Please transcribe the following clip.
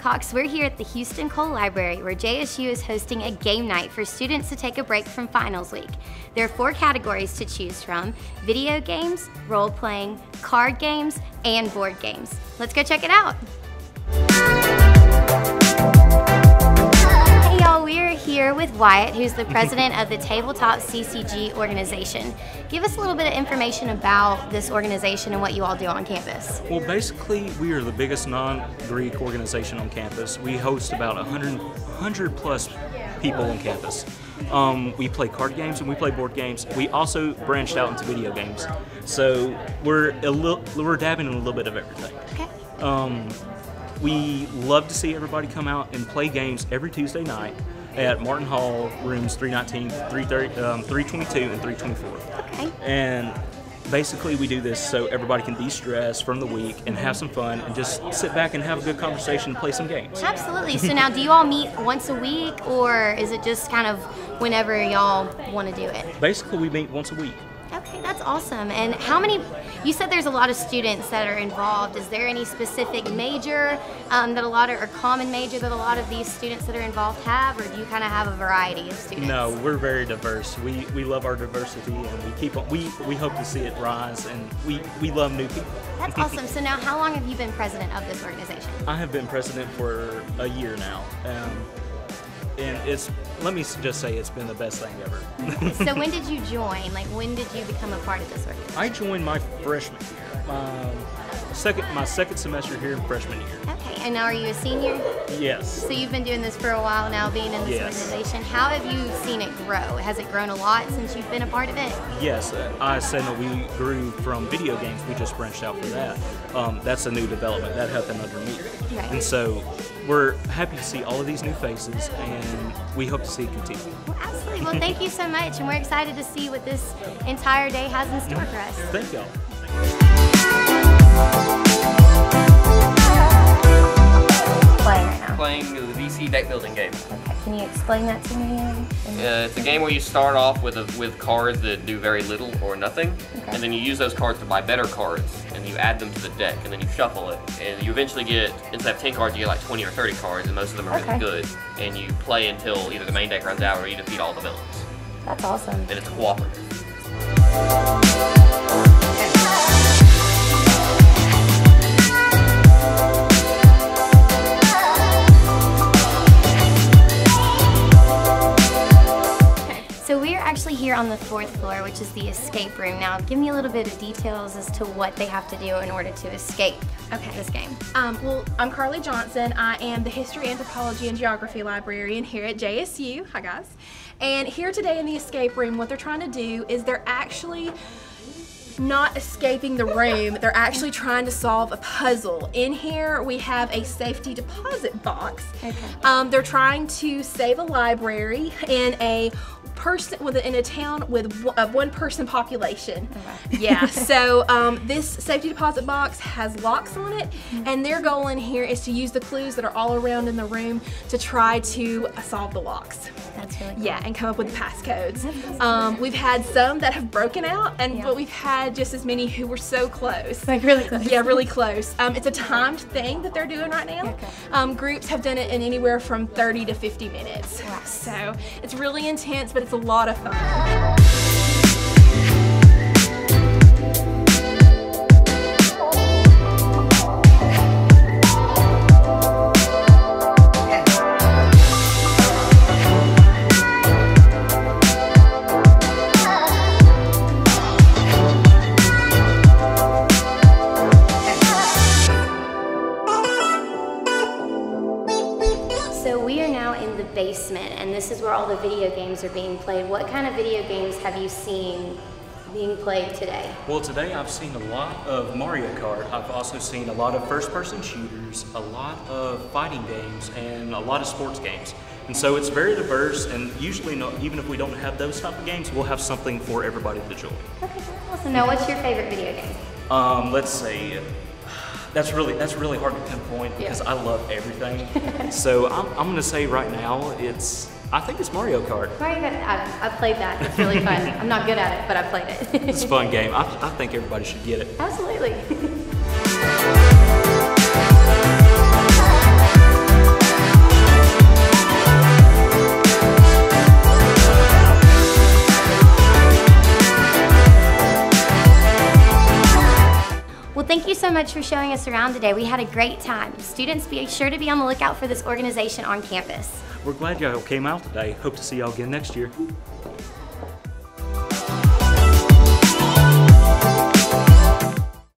Talks, we're here at the Houston Cole Library where JSU is hosting a game night for students to take a break from finals week. There are four categories to choose from video games, role playing, card games, and board games. Let's go check it out. Hey y'all, we're here with Wyatt, who's the president of the Tabletop CCG organization. Give us a little bit of information about this organization and what you all do on campus. Well, basically, we are the biggest non-Greek organization on campus. We host about 100, 100 plus people on campus. Um, we play card games and we play board games. We also branched out into video games. So we're a little, we're dabbing in a little bit of everything. Okay. Um, we love to see everybody come out and play games every Tuesday night at Martin Hall, rooms 319, 330, um, 322, and 324. Okay. And basically, we do this so everybody can de-stress from the week and have some fun and just sit back and have a good conversation and play some games. Absolutely. So now, do you all meet once a week, or is it just kind of whenever y'all want to do it? Basically, we meet once a week. Okay, that's awesome. And how many? You said there's a lot of students that are involved. Is there any specific major um, that a lot of, or common major that a lot of these students that are involved have, or do you kind of have a variety of students? No, we're very diverse. We we love our diversity, and we keep. We we hope to see it rise, and we we love new people. That's awesome. So now, how long have you been president of this organization? I have been president for a year now. Um, and it's let me just say it's been the best thing ever. so when did you join? Like when did you become a part of this organization? I joined my freshman year, um, second my second semester here in freshman year. Okay, and now are you a senior? Yes. So you've been doing this for a while now, being in this Yes. organization. How have you seen it grow? Has it grown a lot since you've been a part of it? Yes, I said that we grew from video games. We just branched out from that. Um, that's a new development that happened under me, Right. and so we're happy to see all of these new faces, and we hope to see it continue. Well, absolutely. Well, thank you so much, and we're excited to see what this entire day has in store for us. Thank y'all. Playing right now. playing the DC deck building game. Okay, can you explain that to me? Uh, it's a game where you start off with a, with cards that do very little or nothing, Okay. and then you use those cards to buy better cards, and you add them to the deck, and then you shuffle it, and you eventually get instead of 10 cards, you get like 20 or 30 cards, and most of them are Okay. really good, and you play until either the main deck runs out or you defeat all the villains, That's awesome. and it's cooperative. Actually here on the fourth floor, which is the escape room. Now, give me a little bit of details as to what they have to do in order to escape Okay. this game. Um, well, I'm Carly Johnson. I am the History, Anthropology, and Geography librarian here at JSU. Hi, guys. And here today in the escape room, what they're trying to do is they're actually not escaping the room. They're actually trying to solve a puzzle. In here, we have a safety deposit box. Okay. Um, they're trying to save a library in a person with in a town with one person population. Okay. yeah. So um, this safety deposit box has locks on it, and their goal in here is to use the clues that are all around in the room to try to solve the locks. That's really cool. Yeah, and come up with the passcodes. Um, we've had some that have broken out, and Yeah. but we've had just as many who were so close. Like really close. Yeah, really close. Um, it's a timed thing that they're doing right now. Okay. Um, groups have done it in anywhere from 30 to 50 minutes. Wow. So it's really intense, but it's a lot of fun. Basement, and this is where all the video games are being played. What kind of video games have you seen being played today? Well, today I've seen a lot of Mario Kart. I've also seen a lot of first-person shooters, a lot of fighting games, and a lot of sports games. And so it's very diverse. And usually, no, even if we don't have those type of games, we'll have something for everybody to enjoy. Okay, awesome. Now, what's your favorite video game? Um, let's see. That's really that's really hard to pinpoint because I love everything. so I'm, I'm gonna say right now it's I think it's Mario Kart. Mario Kart. I, I played that. It's really fun. I'm not good at it, but I played it. It's a fun game. I, I think everybody should get it. Absolutely. thank you so much for showing us around today. We had a great time. Students, be sure to be on the lookout for this organization on campus. We're glad y'all came out today. Hope to see y'all again next year.